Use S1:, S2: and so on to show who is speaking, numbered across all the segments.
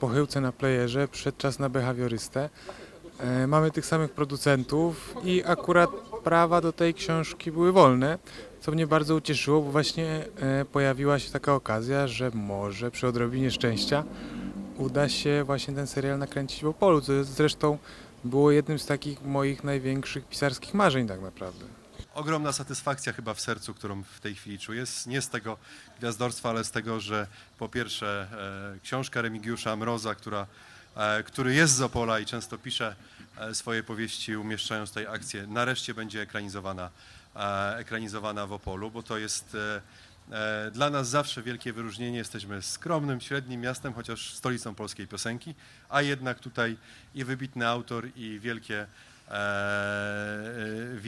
S1: pochyłce na playerze, przyszedł czas na behawiorystę. E, Mamy tych samych producentów i akurat prawa do tej książki były wolne, co mnie bardzo ucieszyło, bo właśnie e, pojawiła się taka okazja, że może przy odrobinie szczęścia uda się właśnie ten serial nakręcić w Opolu, co zresztą było jednym z takich moich największych pisarskich marzeń tak naprawdę.
S2: Ogromna satysfakcja chyba w sercu, którą w tej chwili czuję. Nie z tego gwiazdorstwa, ale z tego, że po pierwsze e, książka Remigiusza Mroza, która, e, który jest z Opola i często pisze e, swoje powieści, umieszczając tutaj akcję, nareszcie będzie ekranizowana, ekranizowana w Opolu, bo to jest dla nas zawsze wielkie wyróżnienie. Jesteśmy skromnym, średnim miastem, chociaż stolicą polskiej piosenki, a jednak tutaj i wybitny autor, i wielkie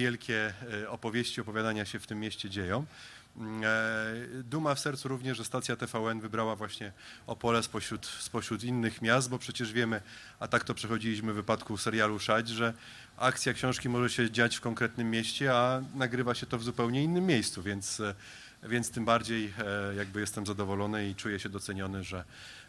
S2: wielkie e, opowieści, opowiadania się w tym mieście dzieją. Mm, e, Duma w sercu również, że stacja TVN wybrała właśnie Opole spośród, spośród innych miast, bo przecież wiemy, a tak to przechodziliśmy w wypadku serialu Szać, że akcja książki może się dziać w konkretnym mieście, a nagrywa się to w zupełnie innym miejscu, więc, e, więc tym bardziej e, jakby jestem zadowolony i czuję się doceniony, że,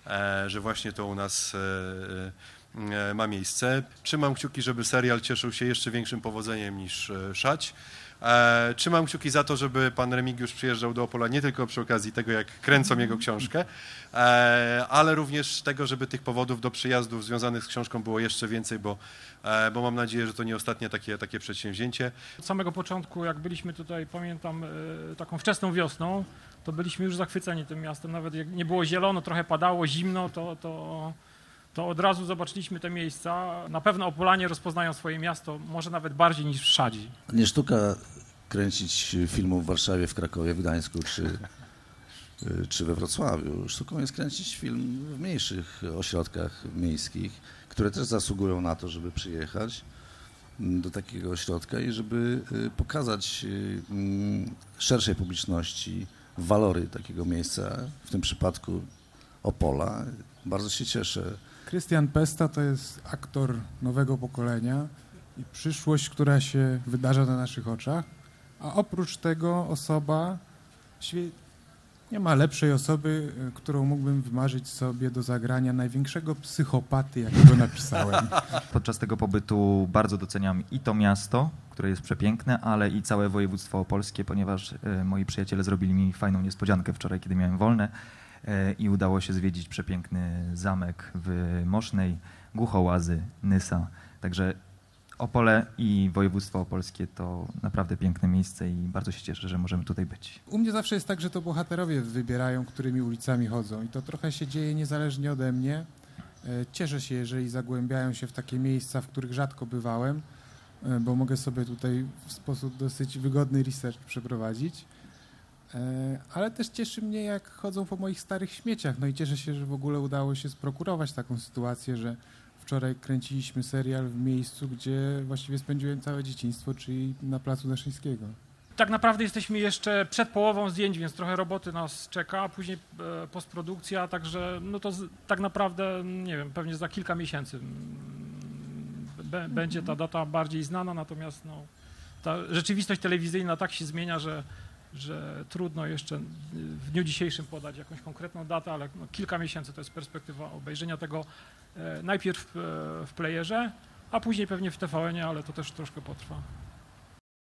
S2: e, że właśnie to u nas e, ma miejsce. Trzymam kciuki, żeby serial cieszył się jeszcze większym powodzeniem niż Szać. E, Trzymam kciuki za to, żeby pan Remigiusz przyjeżdżał do Opola nie tylko przy okazji tego, jak kręcą jego książkę, e, ale również tego, żeby tych powodów do przyjazdów związanych z książką było jeszcze więcej, bo, e, bo mam nadzieję, że to nie ostatnie takie, takie przedsięwzięcie.
S3: Od samego początku, jak byliśmy tutaj, pamiętam, taką wczesną wiosną, to byliśmy już zachwyceni tym miastem. Nawet jak nie było zielono, trochę padało, zimno, to, to, to od razu zobaczyliśmy te miejsca. Na pewno Opolanie rozpoznają swoje miasto, może nawet bardziej niż w Szadzi.
S4: Nie sztuka kręcić filmów w Warszawie, w Krakowie, w Gdańsku czy, czy we Wrocławiu. Sztuką jest kręcić film w mniejszych ośrodkach miejskich, które też zasługują na to, żeby przyjechać do takiego ośrodka i żeby y, pokazać y, mm, szerszej publiczności walory takiego miejsca, w tym przypadku Opola. Bardzo się cieszę.
S5: Krystian Pesta to jest aktor nowego pokolenia i przyszłość, która się wydarza na naszych oczach, a oprócz tego osoba, nie ma lepszej osoby, y, którą mógłbym wymarzyć sobie do zagrania największego psychopaty, jakiego napisałem.
S6: Podczas tego pobytu bardzo doceniam i to miasto, które jest przepiękne, ale i całe województwo opolskie, ponieważ e, moi przyjaciele zrobili mi fajną niespodziankę wczoraj, kiedy miałem wolne e, i udało się zwiedzić przepiękny zamek w Mosznej, Głuchołazy, Nysa. Także Opole i województwo opolskie to naprawdę piękne miejsce i bardzo się cieszę, że możemy tutaj być.
S5: U mnie zawsze jest tak, że to bohaterowie wybierają, którymi ulicami chodzą i to trochę się dzieje niezależnie ode mnie. E, Cieszę się, jeżeli zagłębiają się w takie miejsca, w których rzadko bywałem, e, bo mogę sobie tutaj w sposób dosyć wygodny research przeprowadzić. E, Ale też cieszy mnie, jak chodzą po moich starych śmieciach. No i cieszę się, że w ogóle udało się sprokurować taką sytuację, że wczoraj kręciliśmy serial w miejscu, gdzie właściwie spędziłem całe dzieciństwo, czyli na placu Daszyńskiego.
S3: Tak naprawdę jesteśmy jeszcze przed połową zdjęć, więc trochę roboty nas czeka, a później e, postprodukcja, także no to z, tak naprawdę, nie wiem, pewnie za kilka miesięcy będzie ta data bardziej znana, natomiast no, ta rzeczywistość telewizyjna tak się zmienia, że, że trudno jeszcze w dniu dzisiejszym podać jakąś konkretną datę, ale no, kilka miesięcy to jest perspektywa obejrzenia tego e, najpierw e, w playerze, a później pewnie w TVN-ie, ale to też troszkę potrwa.